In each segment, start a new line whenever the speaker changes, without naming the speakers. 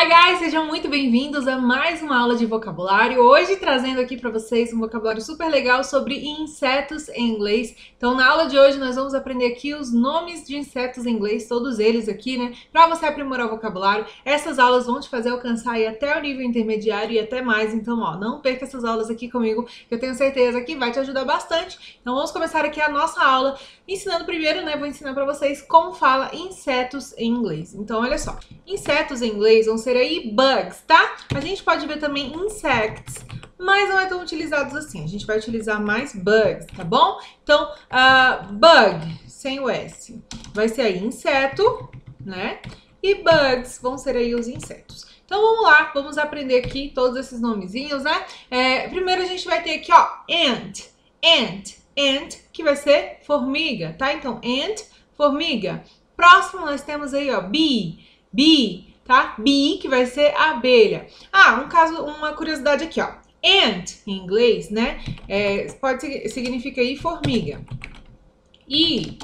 Hi guys, sejam muito bem-vindos a mais uma aula de vocabulário. Hoje trazendo aqui para vocês um vocabulário super legal sobre insetos em inglês. Então, na aula de hoje nós vamos aprender aqui os nomes de insetos em inglês, todos eles aqui, né? Para você aprimorar o vocabulário. Essas aulas vão te fazer alcançar aí até o nível intermediário e até mais. Então, ó, não perca essas aulas aqui comigo, que eu tenho certeza que vai te ajudar bastante. Então, vamos começar aqui a nossa aula ensinando primeiro, né? Vou ensinar para vocês como fala insetos em inglês. Então, olha só. Insetos em inglês vão ser aí bugs, tá? A gente pode ver também insects, mas não é tão utilizados assim. A gente vai utilizar mais bugs, tá bom? Então, uh, bug, sem o S, vai ser aí inseto, né? E bugs vão ser aí os insetos. Então vamos lá, vamos aprender aqui todos esses nomezinhos, né? É, primeiro a gente vai ter aqui, ó, ant, ant, ant, que vai ser formiga, tá? Então, ant, formiga. Próximo nós temos aí, ó, bee, bee, tá? Bee, que vai ser abelha. Ah, um caso, uma curiosidade aqui, ó. Ant, em inglês, né? É, pode significar aí formiga. E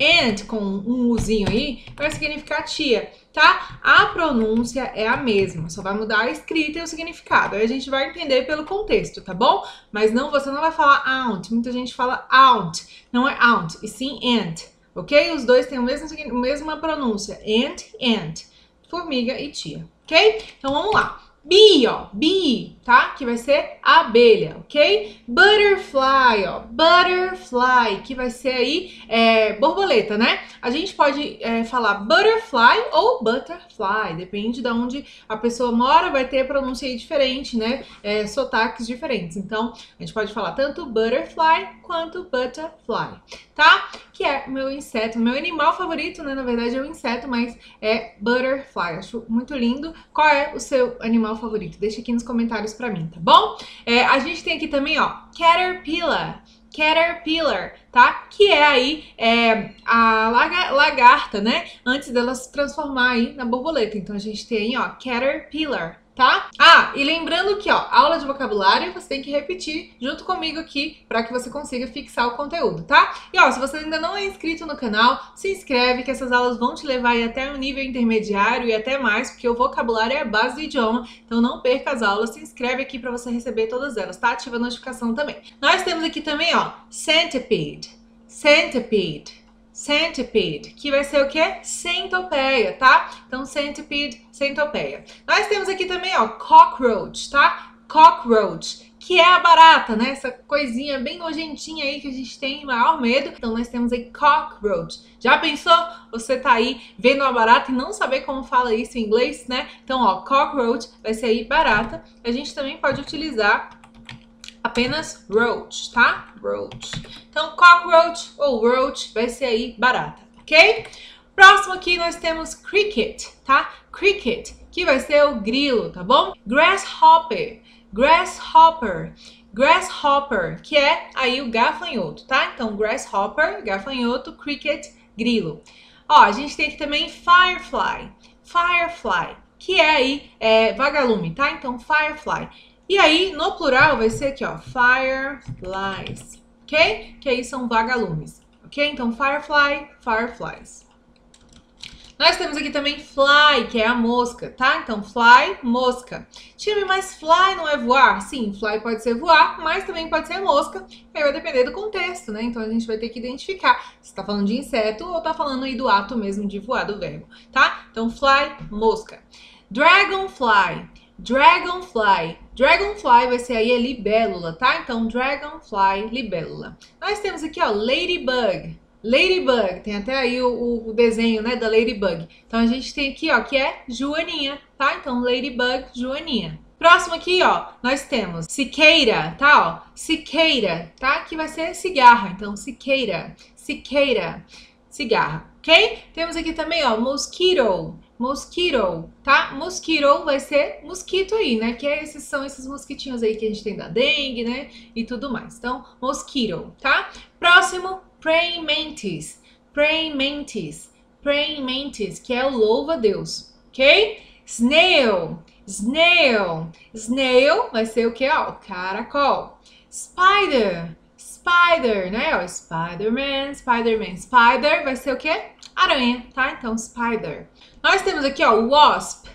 ant, com um uzinho aí, vai significar tia, tá? A pronúncia é a mesma, só vai mudar a escrita e o significado. Aí a gente vai entender pelo contexto, tá bom? Mas não, você não vai falar aunt. Muita gente fala out. Não é out, e sim ant, ok? Os dois têm a mesma, a mesma pronúncia. Ant, ant formiga e tia, ok? Então vamos lá. Bee, ó, bee, tá? Que vai ser abelha, ok? Butterfly, ó, butterfly, que vai ser aí é, borboleta, né? A gente pode é, falar butterfly ou butterfly, depende de onde a pessoa mora, vai ter pronúncia diferente, né? É, sotaques diferentes. Então, a gente pode falar tanto butterfly quanto butterfly, tá? Que é o meu inseto, meu animal favorito, né? Na verdade é um inseto, mas é butterfly. Acho muito lindo. Qual é o seu animal favorito? Deixa aqui nos comentários pra mim, tá bom? É, a gente tem aqui também, ó, caterpillar. Caterpillar, tá? Que é aí é, a lagarta, né? Antes dela se transformar aí na borboleta. Então a gente tem aí, ó, caterpillar, tá? Ah, e lembrando que, ó, aula de vocabulário você tem que repetir junto comigo aqui para que você consiga fixar o conteúdo, tá? E ó, se você ainda não é inscrito no canal, se inscreve que essas aulas vão te levar aí até o nível intermediário e até mais, porque o vocabulário é a base do idioma, então não perca as aulas, se inscreve aqui para você receber todas elas, tá? Ativa a notificação também. Nós temos aqui também, ó, centipede, centipede, centipede, que vai ser o quê? Centopeia, tá? Então, centipede, centopeia. Nós temos aqui também, ó, cockroach, tá? Cockroach, que é a barata, né? Essa coisinha bem nojentinha aí que a gente tem maior medo. Então, nós temos aí cockroach. Já pensou? Você tá aí vendo a barata e não saber como fala isso em inglês, né? Então, ó, cockroach vai ser aí barata. A gente também pode utilizar apenas roach, tá? Roach. Então, cockroach ou roach vai ser aí barata, ok? Próximo aqui nós temos cricket, tá? Cricket, que vai ser o grilo, tá bom? Grasshopper, grasshopper, grasshopper, que é aí o gafanhoto, tá? Então, grasshopper, gafanhoto, cricket, grilo. Ó, a gente tem aqui também firefly, firefly, que é aí é, vagalume, tá? Então, firefly. E aí, no plural, vai ser aqui, ó, fireflies, ok? Que aí são vagalumes, ok? Então, firefly, fireflies. Nós temos aqui também fly, que é a mosca, tá? Então, fly, mosca. Time, mas fly não é voar? Sim, fly pode ser voar, mas também pode ser mosca. Aí vai depender do contexto, né? Então, a gente vai ter que identificar se tá falando de inseto ou tá falando aí do ato mesmo de voar, do verbo, tá? Então, fly, mosca. Dragonfly. Dragonfly. Dragonfly vai ser aí a libélula, tá? Então, dragonfly, libélula. Nós temos aqui, ó, ladybug. Ladybug, tem até aí o, o, desenho, né, da ladybug. Então, a gente tem aqui, ó, que é joaninha, tá? Então, ladybug, joaninha. Próximo aqui, ó, nós temos ciqueira, tá? Ó, tá? Que vai ser cigarra. Então, ciqueira, ciqueira, cigarra, ok? Temos aqui também, ó, mosquito. Mosquito, tá? Mosquito vai ser mosquito aí, né? Que é esses, são esses mosquitinhos aí que a gente tem da dengue, né? E tudo mais. Então, mosquito, tá? Próximo, praying mantis. Praying mantis. Praying mantis, que é o louva-a-Deus, ok? Snail. Snail. Snail vai ser o que? Ó, caracol. Spider. Spider, né? Ó, Spider-Man, Spider-Man. Spider vai ser o quê? Aranha, tá? Então, spider. Nós temos aqui, ó, wasp.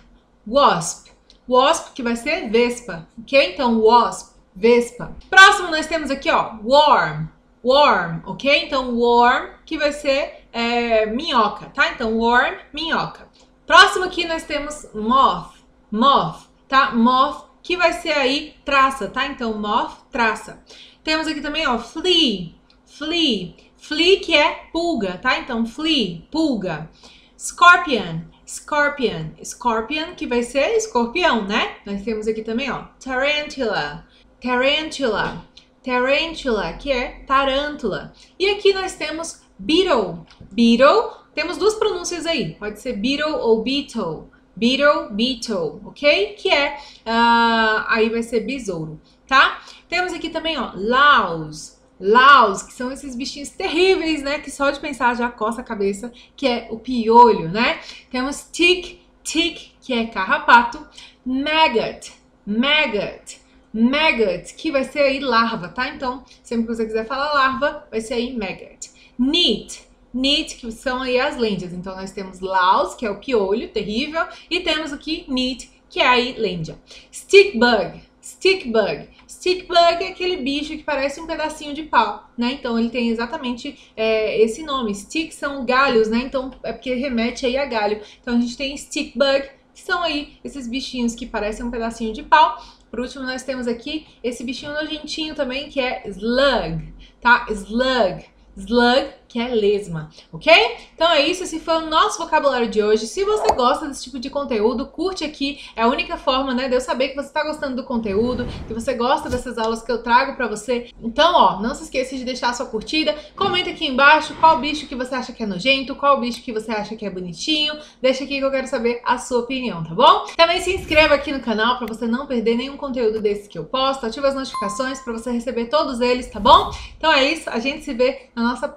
wasp. Wasp, que vai ser vespa, ok? Então, wasp, vespa. Próximo, nós temos aqui, ó, worm. Worm, ok? Então, worm, que vai ser é, minhoca, tá? Então, worm, minhoca. Próximo aqui, nós temos moth. Moth, tá? Moth, que vai ser aí traça, tá? Então, moth, traça. Temos aqui também, ó, flea. Flea. Flea, que é pulga, tá? Então, flea, pulga. Scorpion, scorpion, scorpion, que vai ser escorpião, né? Nós temos aqui também, ó, tarantula, tarantula, tarantula, que é tarântula. E aqui nós temos beetle, beetle, temos duas pronúncias aí, pode ser beetle ou beetle, beetle, beetle, ok? Que é, uh, aí vai ser besouro, tá? Temos aqui também, ó, louse, Laos, que são esses bichinhos terríveis, né? Que só de pensar já coça a cabeça, que é o piolho, né? Temos tick, tick, que é carrapato, maggot, maggot, maggot, que vai ser aí larva, tá? Então, sempre que você quiser falar larva, vai ser aí maggot. Neat, neat, que são aí as lêndias. Então, nós temos Laos, que é o piolho, terrível, e temos aqui neat, que é aí lêndia. Stick bug, stick bug, Stick bug é aquele bicho que parece um pedacinho de pau, né? Então ele tem exatamente é, esse nome. Stick são galhos, né? Então é porque remete aí a galho. Então a gente tem stick bug, que são aí esses bichinhos que parecem um pedacinho de pau. Por último, nós temos aqui esse bichinho nojentinho também, que é slug, tá? Slug. Slug, que é lesma, ok? Então é isso, esse foi o nosso vocabulário de hoje. Se você gosta desse tipo de conteúdo, curte aqui. É a única forma, né, de eu saber que você está gostando do conteúdo, que você gosta dessas aulas que eu trago para você. Então, ó, não se esqueça de deixar a sua curtida. Comenta aqui embaixo qual bicho que você acha que é nojento, qual bicho que você acha que é bonitinho. Deixa aqui que eu quero saber a sua opinião, tá bom? Também se inscreva aqui no canal para você não perder nenhum conteúdo desse que eu posto. Ativa as notificações para você receber todos eles, tá bom? Então é isso, a gente se vê na nossa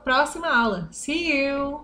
próxima aula. See you!